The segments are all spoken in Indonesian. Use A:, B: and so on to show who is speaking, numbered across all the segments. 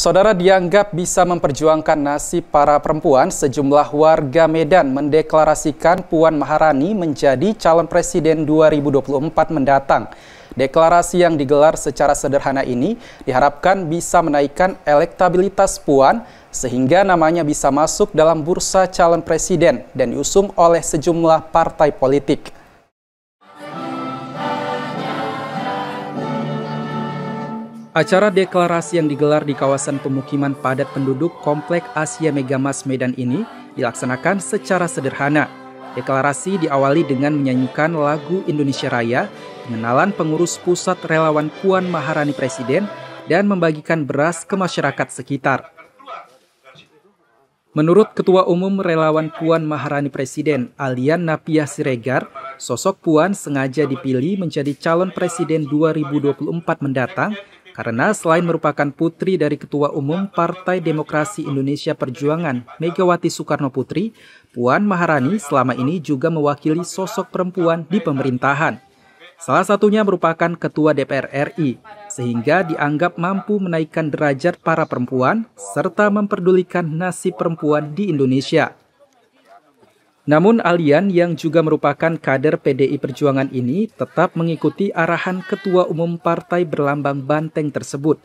A: Saudara dianggap bisa memperjuangkan nasib para perempuan, sejumlah warga Medan mendeklarasikan Puan Maharani menjadi calon presiden 2024 mendatang. Deklarasi yang digelar secara sederhana ini diharapkan bisa menaikkan elektabilitas Puan sehingga namanya bisa masuk dalam bursa calon presiden dan diusung oleh sejumlah partai politik. Acara deklarasi yang digelar di kawasan pemukiman padat penduduk Komplek Asia Megamas Medan ini dilaksanakan secara sederhana. Deklarasi diawali dengan menyanyikan lagu Indonesia Raya, pengenalan pengurus pusat relawan Puan Maharani Presiden, dan membagikan beras ke masyarakat sekitar. Menurut Ketua Umum Relawan Puan Maharani Presiden, Alian Napiah Siregar, sosok Puan sengaja dipilih menjadi calon presiden 2024 mendatang karena selain merupakan putri dari Ketua Umum Partai Demokrasi Indonesia Perjuangan Megawati Soekarno Putri, Puan Maharani selama ini juga mewakili sosok perempuan di pemerintahan. Salah satunya merupakan Ketua DPR RI, sehingga dianggap mampu menaikkan derajat para perempuan serta memperdulikan nasib perempuan di Indonesia. Namun Alian yang juga merupakan kader PDI Perjuangan ini tetap mengikuti arahan Ketua Umum Partai Berlambang Banteng tersebut.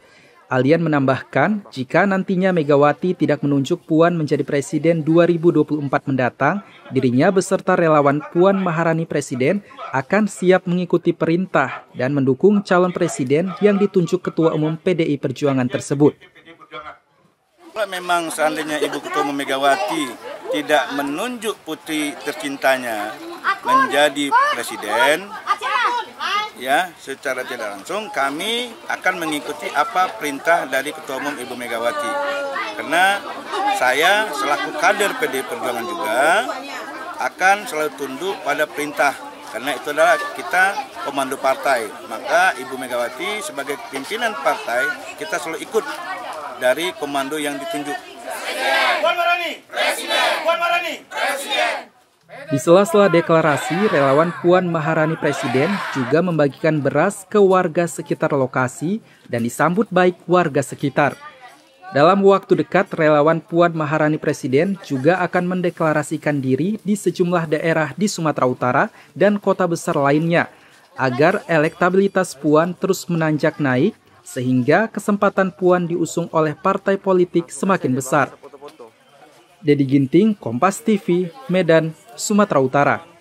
A: Alian menambahkan, jika nantinya Megawati tidak menunjuk Puan menjadi Presiden 2024 mendatang, dirinya beserta relawan Puan Maharani Presiden akan siap mengikuti perintah dan mendukung calon Presiden yang ditunjuk Ketua Umum PDI Perjuangan tersebut.
B: Memang seandainya Ibu Ketua Umum Megawati tidak menunjuk putri tercintanya menjadi presiden, ya secara tidak langsung kami akan mengikuti apa perintah dari Ketua Umum Ibu Megawati. Karena saya selaku kader PD Perjuangan juga akan selalu tunduk pada perintah karena itu adalah kita komando partai. Maka Ibu Megawati sebagai pimpinan partai kita selalu ikut dari komando yang ditunjuk.
A: Di sela-sela deklarasi, relawan Puan Maharani Presiden juga membagikan beras ke warga sekitar lokasi dan disambut baik warga sekitar. Dalam waktu dekat, relawan Puan Maharani Presiden juga akan mendeklarasikan diri di sejumlah daerah di Sumatera Utara dan kota besar lainnya, agar elektabilitas Puan terus menanjak naik sehingga kesempatan Puan diusung oleh partai politik semakin besar. Dedi Ginting, Kompas TV, Medan, Sumatera Utara.